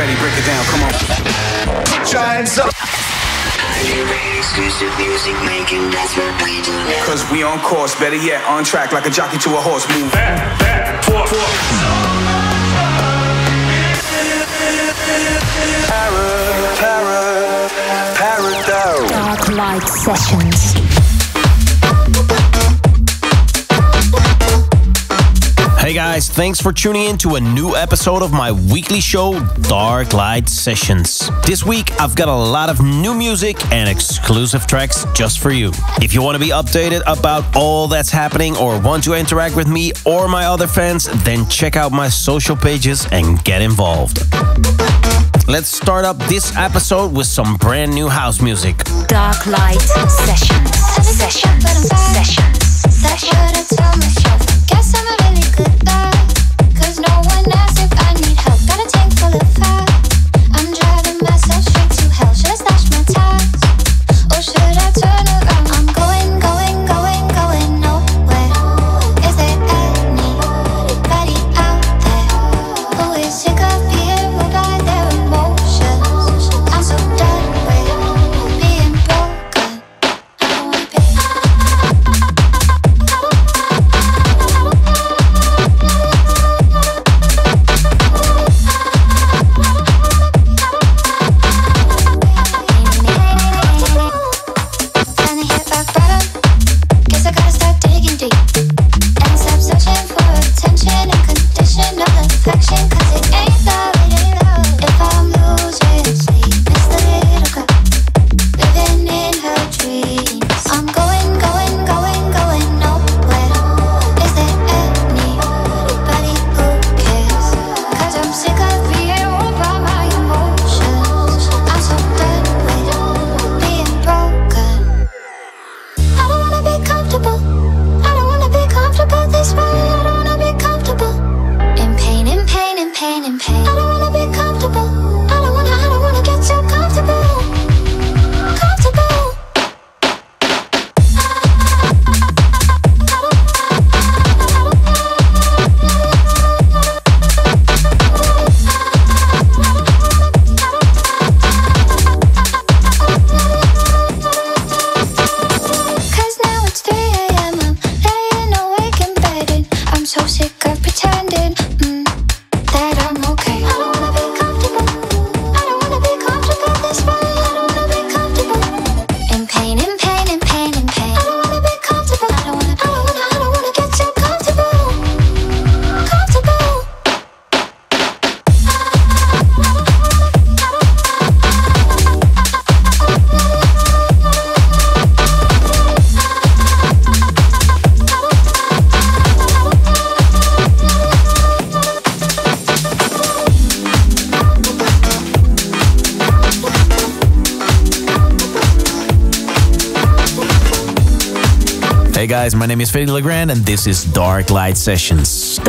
Fedde, break it down, come on. Put your hands up. Exclusive music making, that's what we do now. Cause we on course, better yet, on track like a jockey to a horse move. Back, back, forth, forth. Para, para, paradise. Dark Light Sessions. Guys, thanks for tuning in to a new episode of my weekly show, Dark Light Sessions. This week, I've got a lot of new music and exclusive tracks just for you. If you want to be updated about all that's happening or want to interact with me or my other fans, then check out my social pages and get involved. Let's start up this episode with some brand new house music. Dark Light Sessions. Sessions. Sessions. That should've guys, my name is Fedde Le Grand and this is Dark Light Sessions.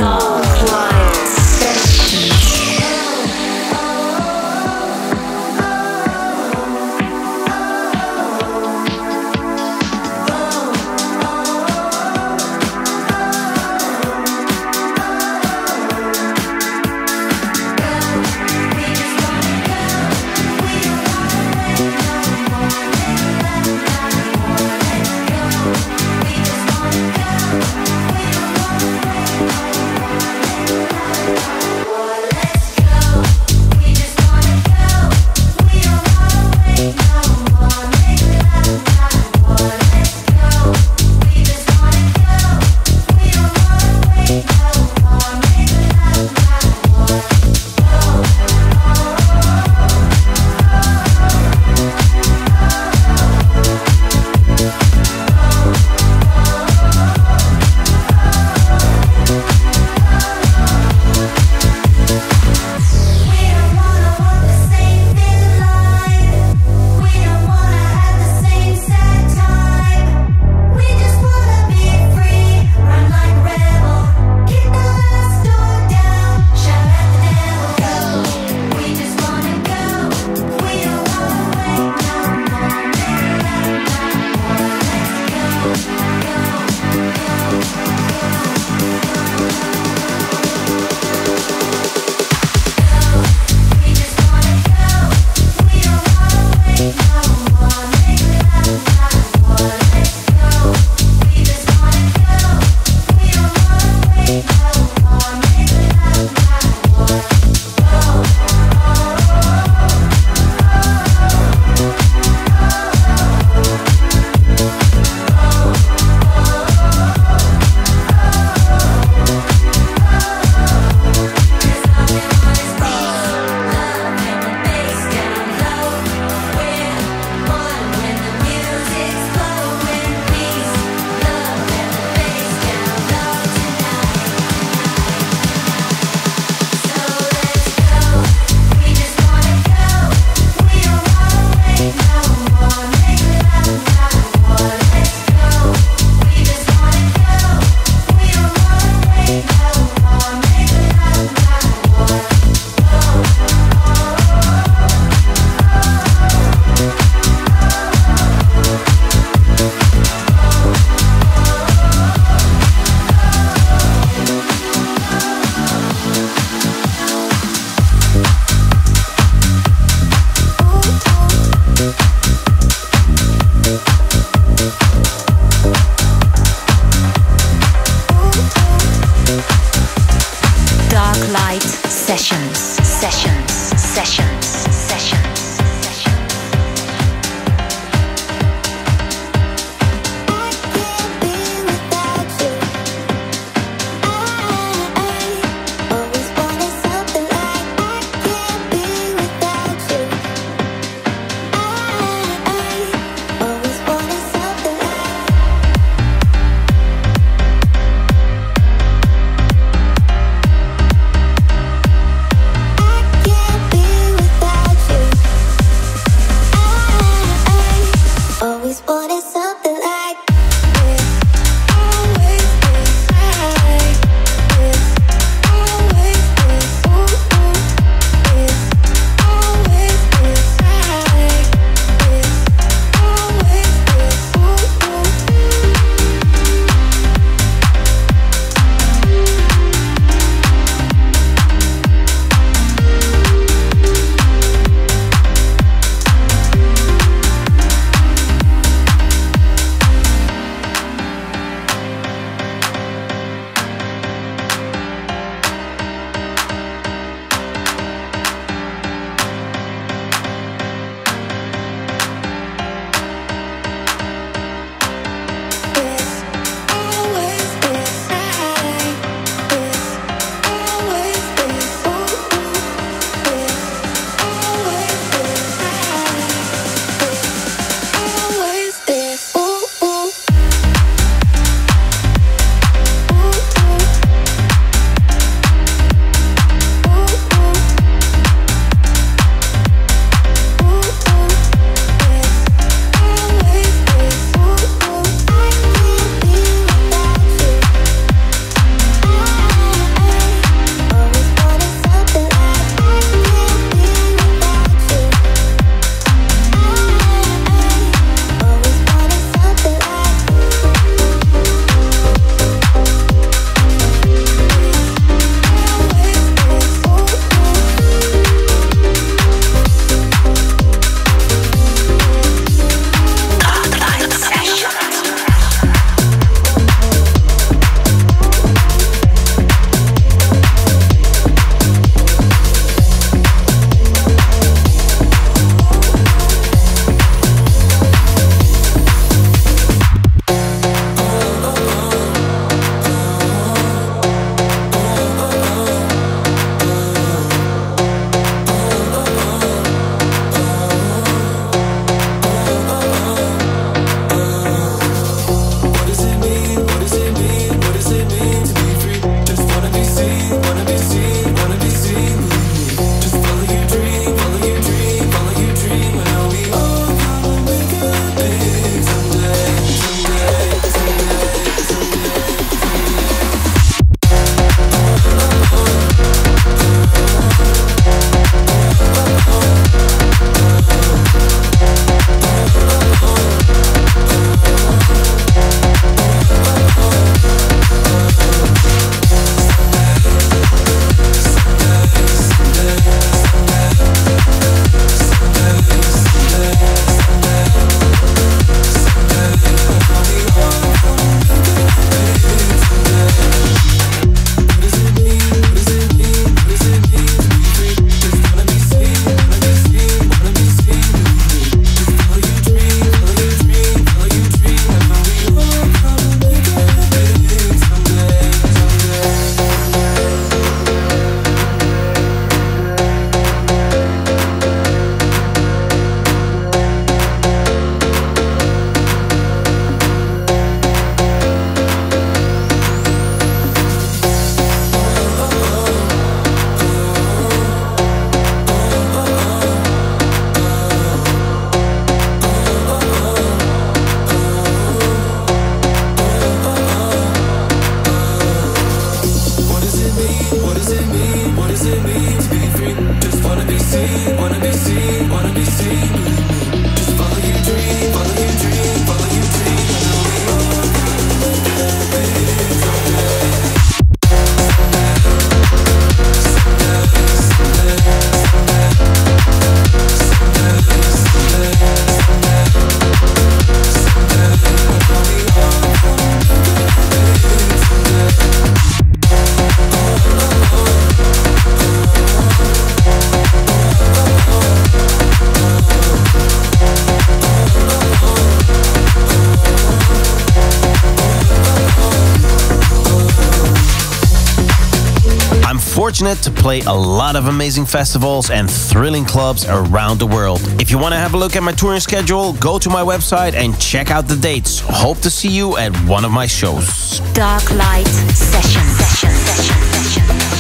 Fortunate to play a lot of amazing festivals and thrilling clubs around the world. If you want to have a look at my touring schedule, go to my website and check out the dates. Hope to see you at one of my shows. Dark Light Session. Session. Session. Session.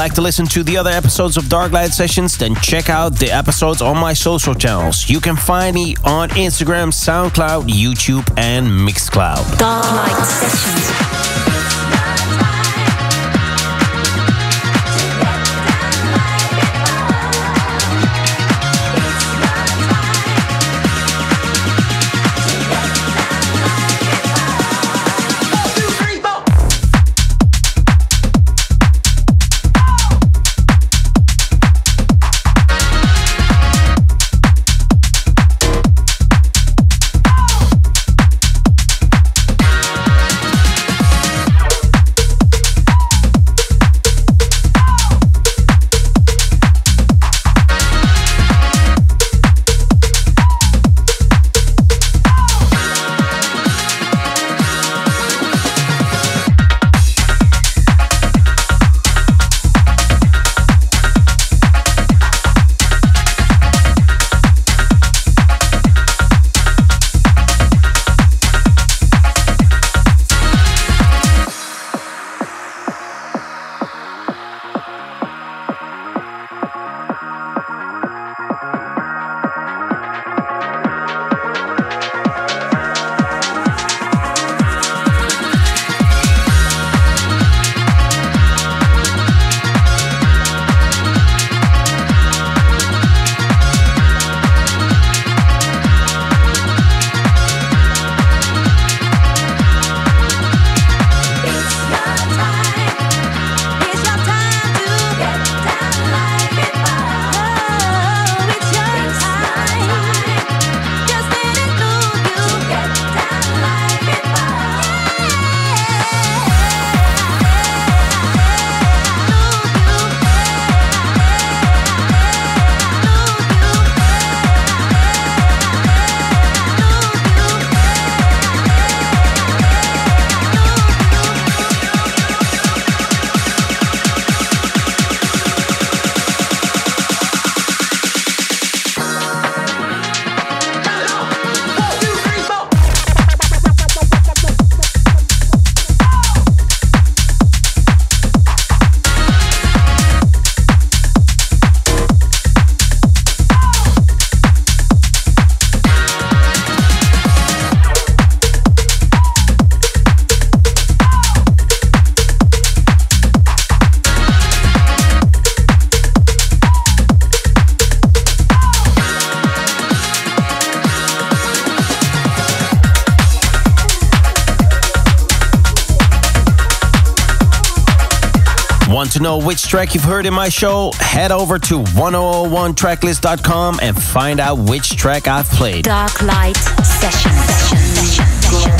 like to listen to the other episodes of Darklight Sessions, then check out the episodes on my social channels. You can find me on Instagram, SoundCloud, YouTube, and Mixcloud. Darklight Sessions. Want to know which track you've heard in my show? Head over to 1001tracklist.com and find out which track I've played. Dark Light Session. Session. Session. Session.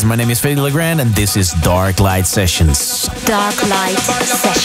guys. My name is Fedde Le Grand, and this is Dark Light Sessions. Dark Light Sessions.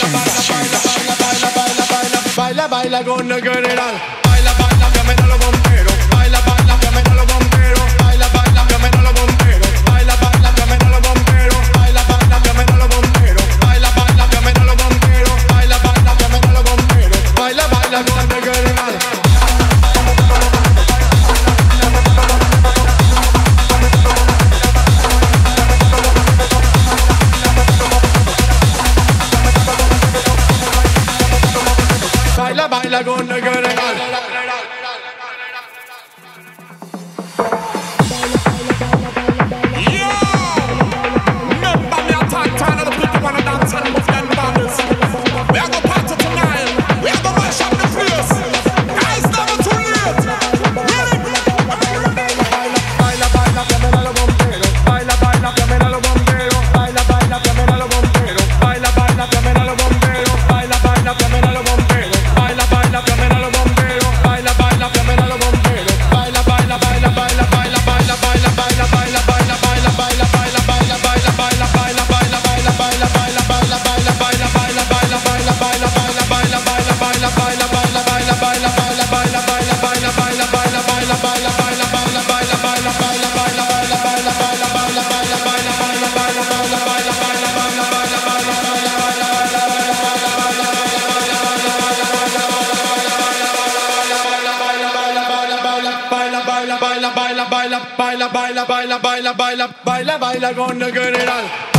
baila, baila con el general.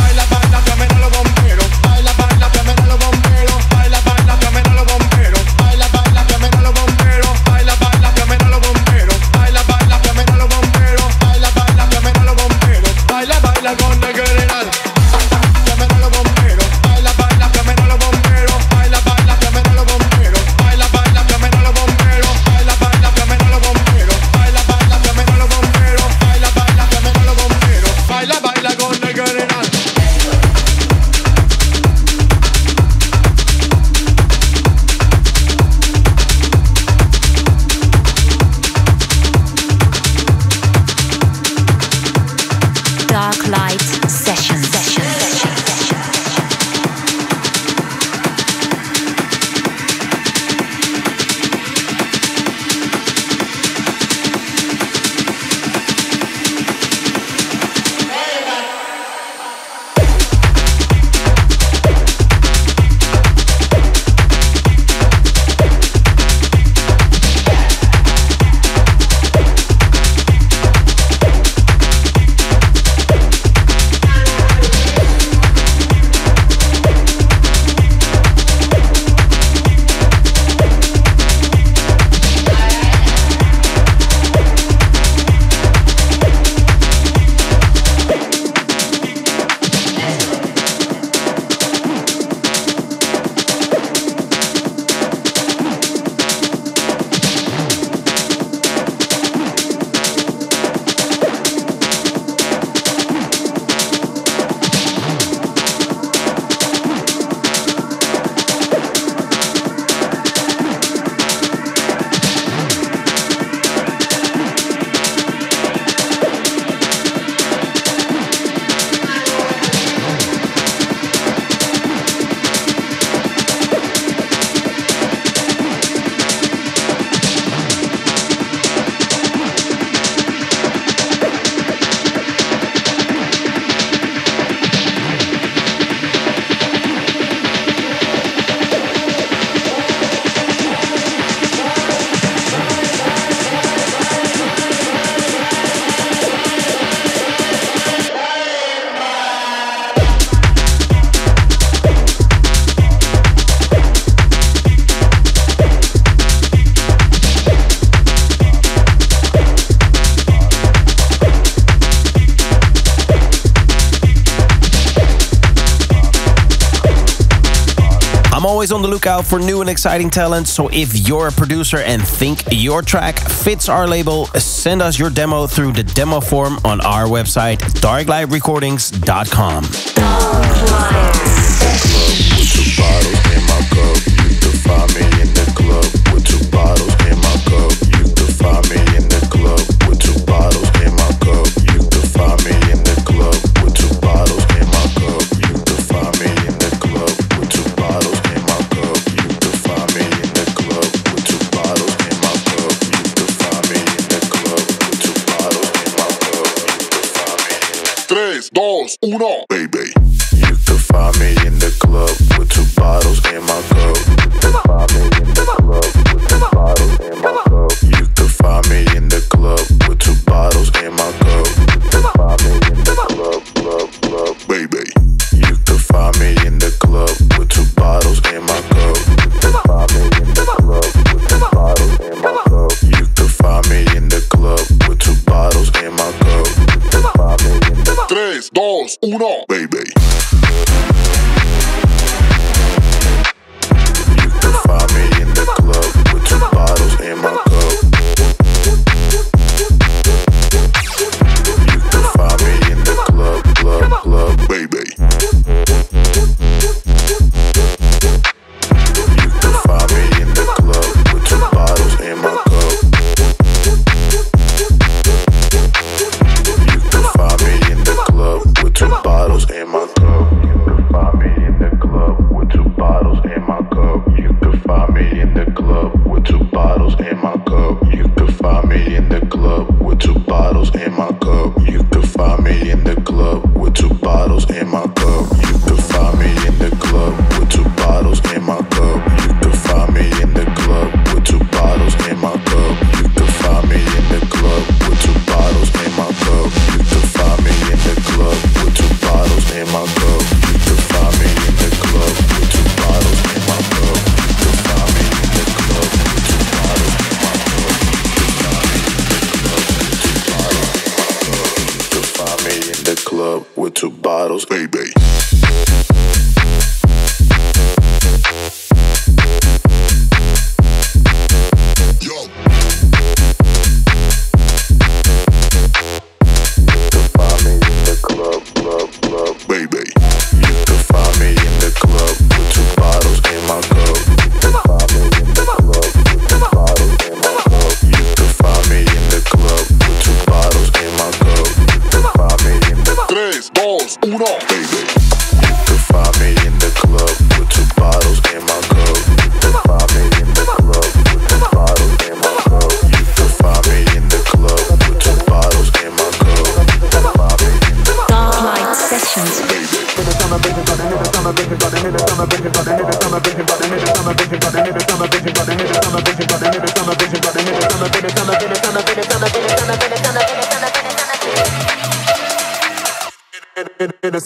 on the lookout for new and exciting talent. So if you're a producer and think your track fits our label, send us your demo through the demo form on our website, darklightrecordings.com. dos, uno, baby. You can find me in the club with two bottles in my cup. You can find me in the club with two bottles in my cup. You can find me in the club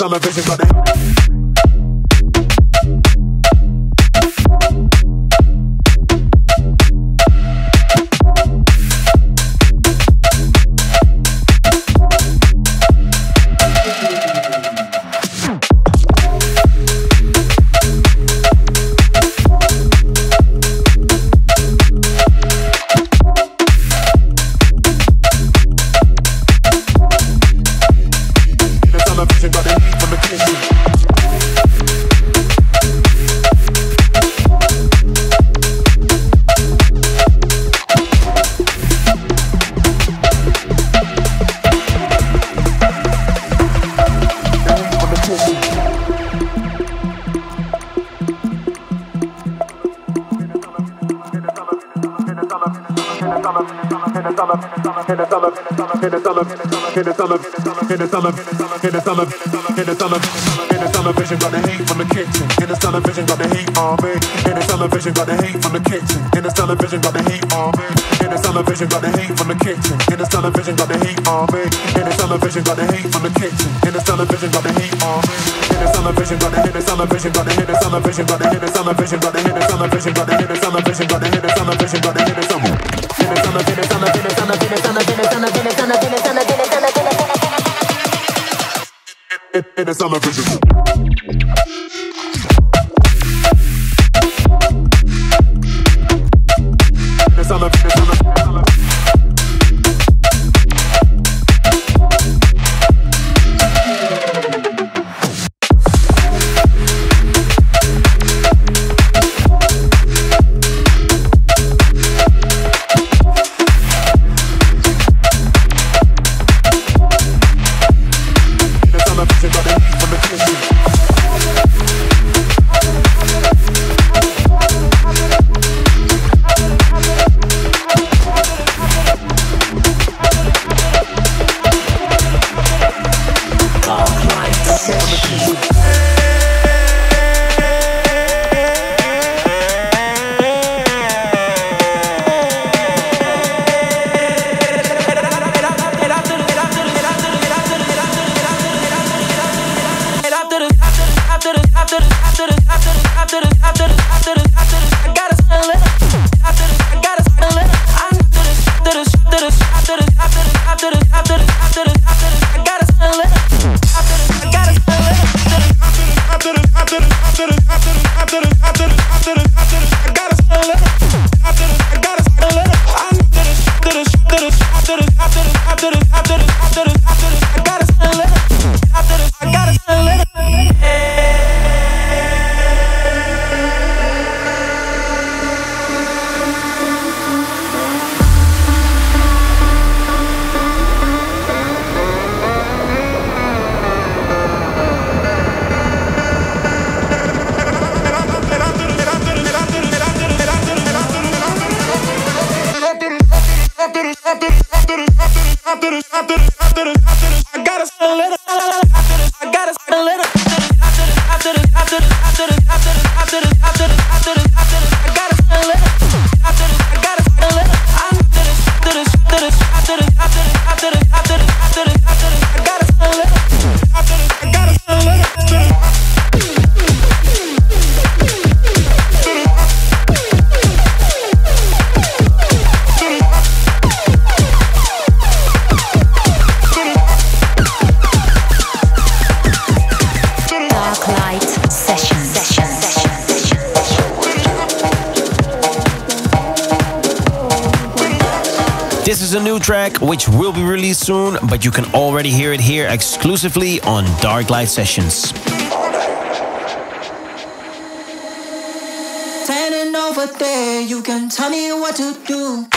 summer vision, got the dollar, in a dollar, in a dollar, in a dollar, in a dollar, in a dollar. Vision got the heat from the kitchen. In the television got the heat on me. In the television got the heat from the kitchen. In the television got the heat on me. In the television got the heat from the kitchen. In the television got the heat on me. In the television got the heat from the kitchen. In the television got the heat on me. In the television got the hit. The television got the hit. The television got the hit. The television got the hit. The television got the hit. The television got the hit. The television got the hit. The television in the summer vision. Which will be released soon, but you can already hear it here exclusively on Dark Light Sessions. Standing over there, you can tell me what to do.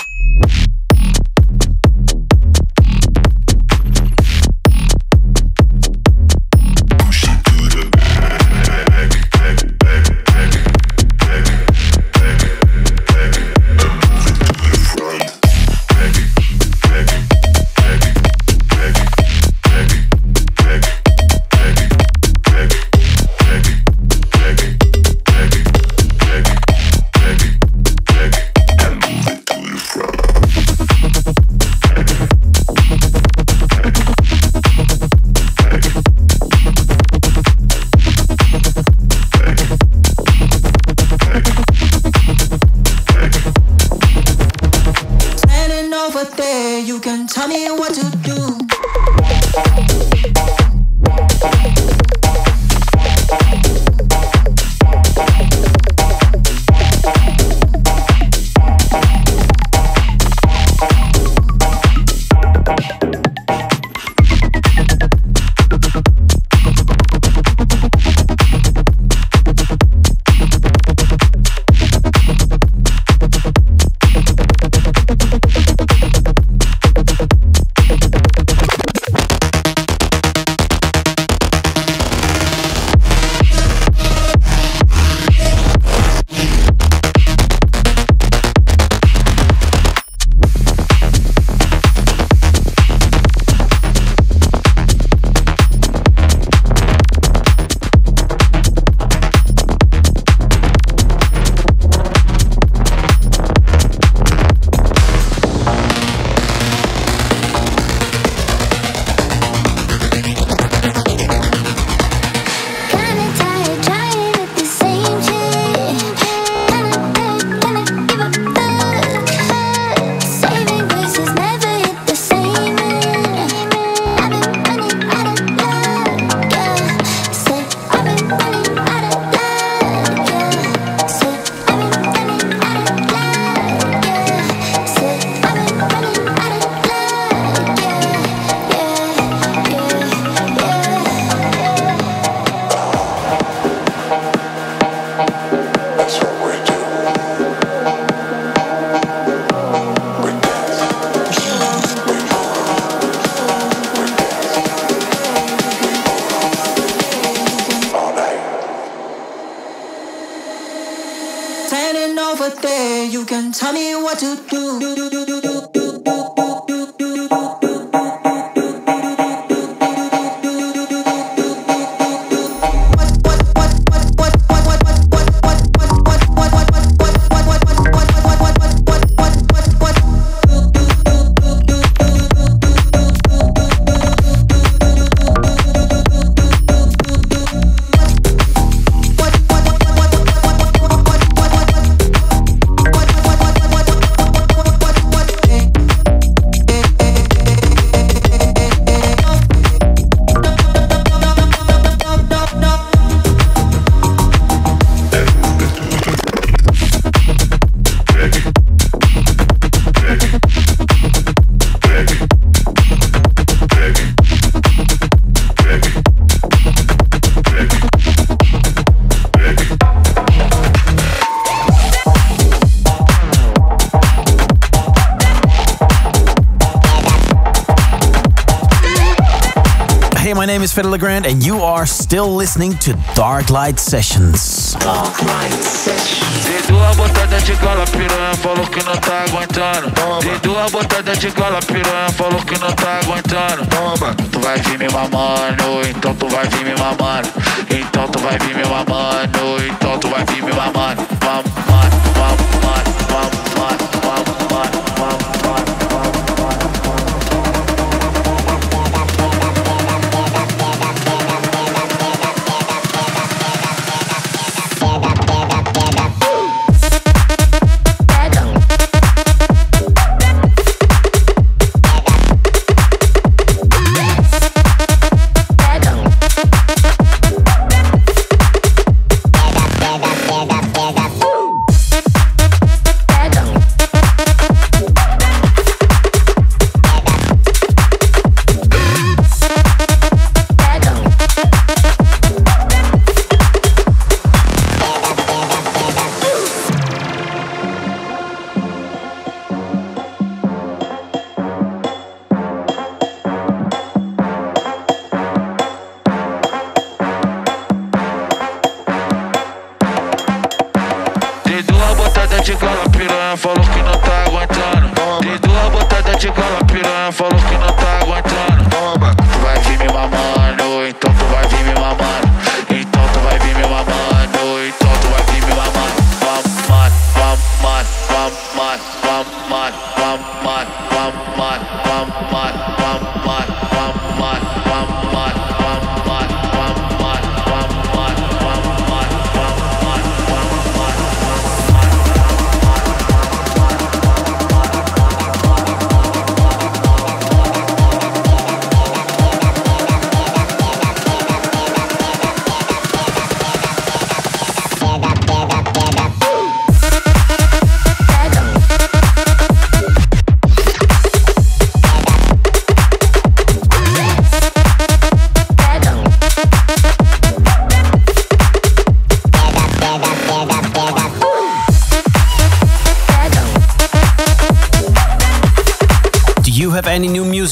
Is Fedde Le Grand, and you are still listening to Dark Light Sessions. Dark Light Sessions. Dei duas botadas de gola, piranha falou que não tá aguentando. Dei duas botadas de gola, piranha falou que não tá aguentando. Toma, tu vai vir me mamando, então tu vai vir me mamando. Então tu vai vir me mamando, então tu vai vir me mamando. Vamos, mano, vamos,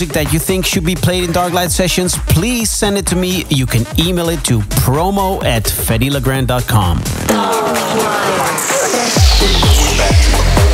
music that you think should be played in Dark Light Sessions? Please send it to me. You can email it to promo at feddelegrand.com. Way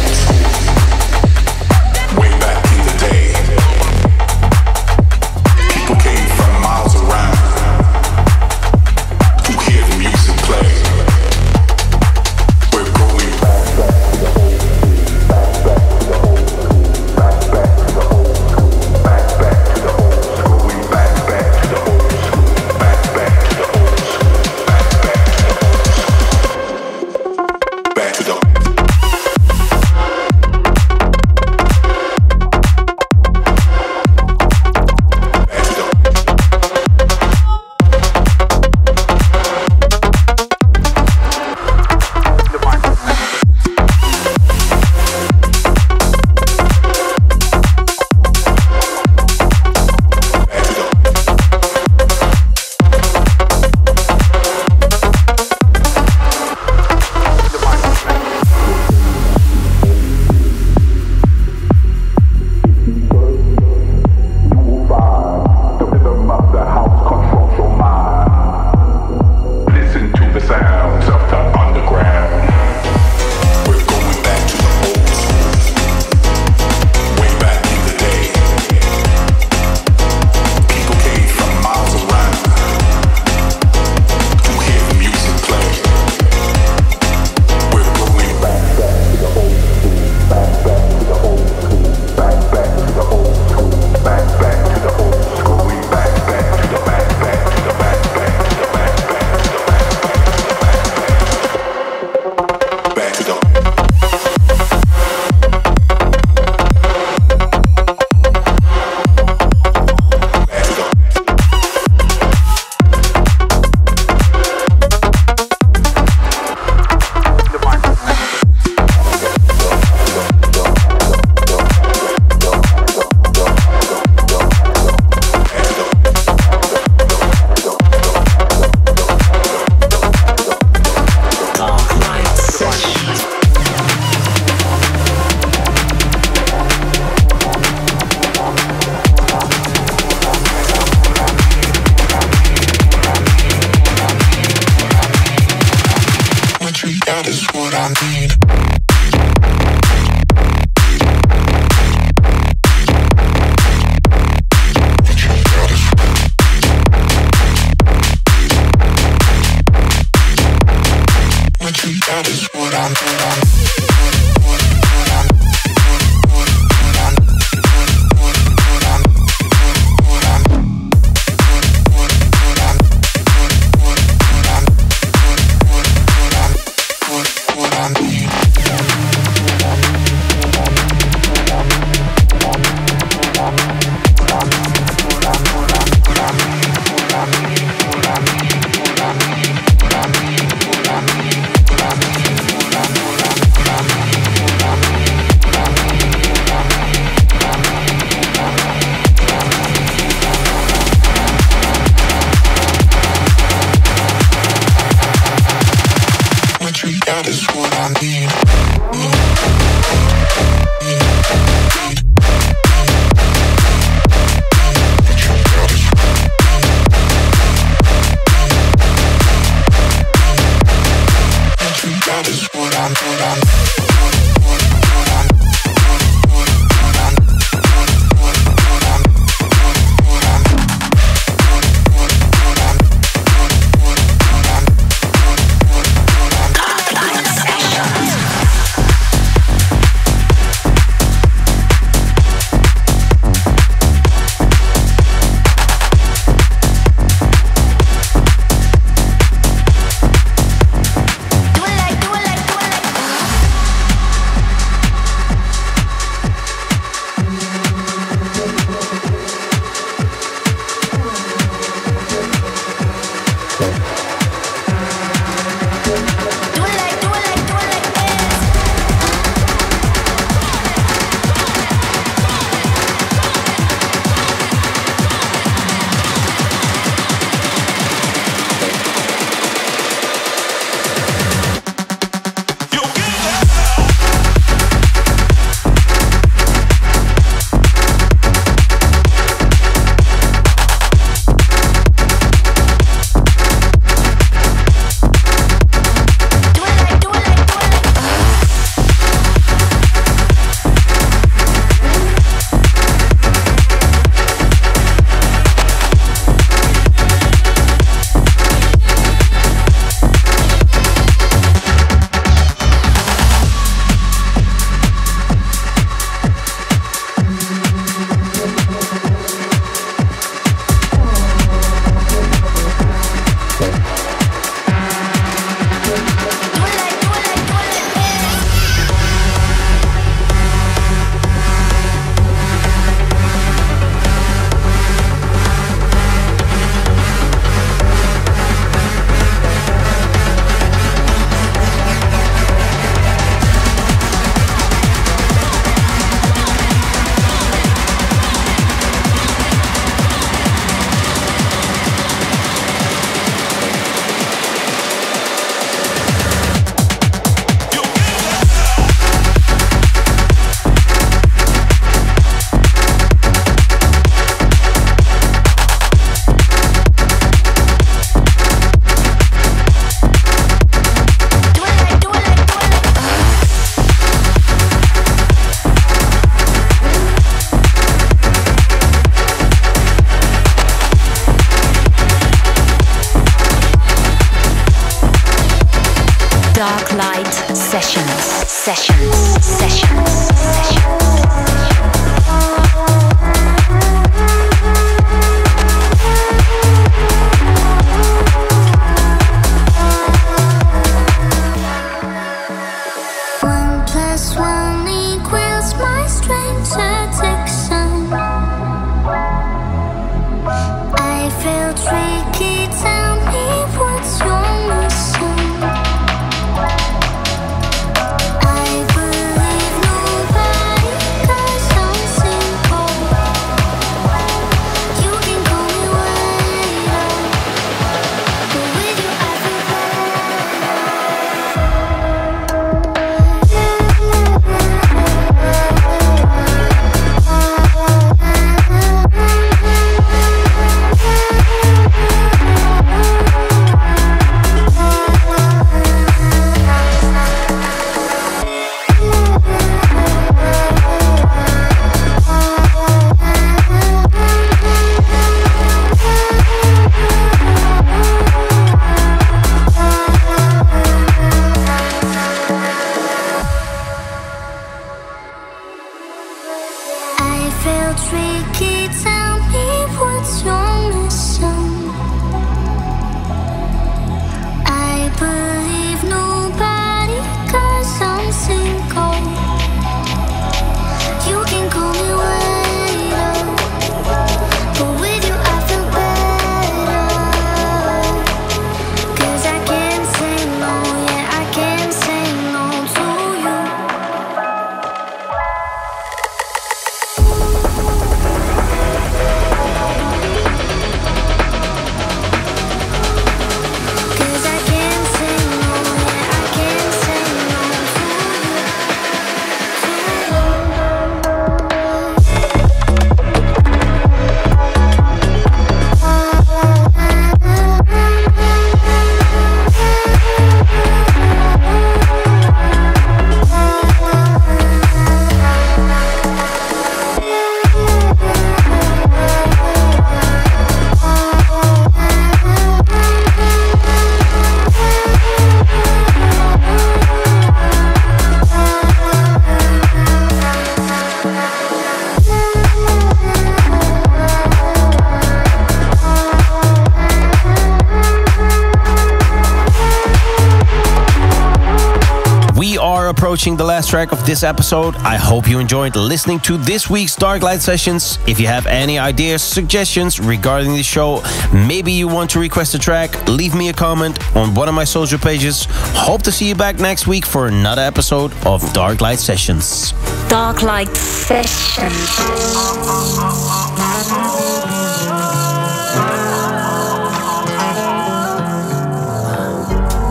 approaching the last track of this episode. I hope you enjoyed listening to this week's Dark Light sessions. If you have any ideas, suggestions regarding the show, maybe you want to request a track, leave me a comment on one of my social pages. Hope to see you back next week for another episode of Dark Light Sessions. Dark Light Sessions.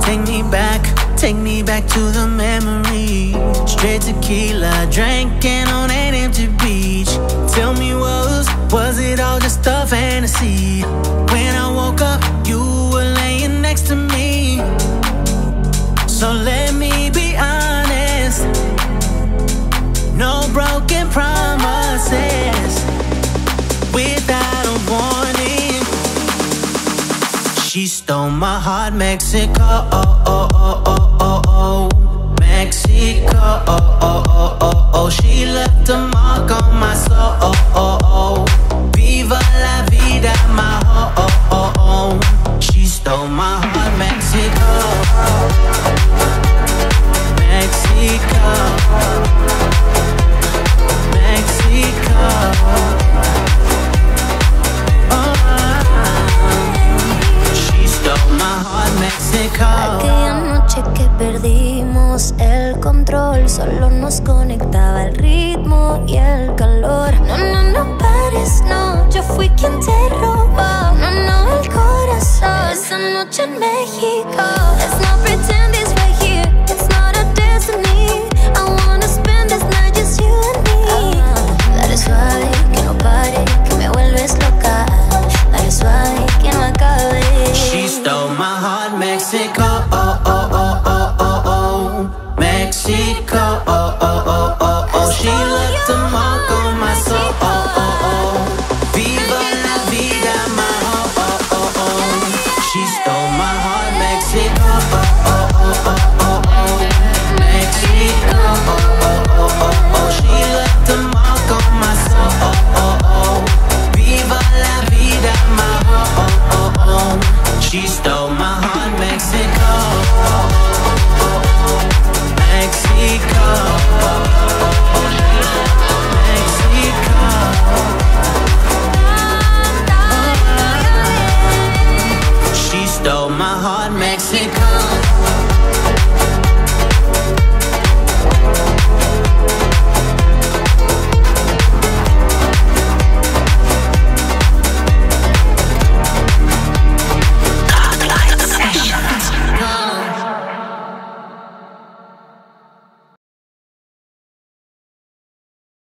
Take me back, take me back to the memory. Straight tequila, drinking on an empty beach. Tell me, was was it all just a fantasy? When I woke up, you were laying next to me. So let me be honest. No broken promises. Without a warning. She stole my heart, Mexico. Oh, oh, oh, She left a mark on my soul.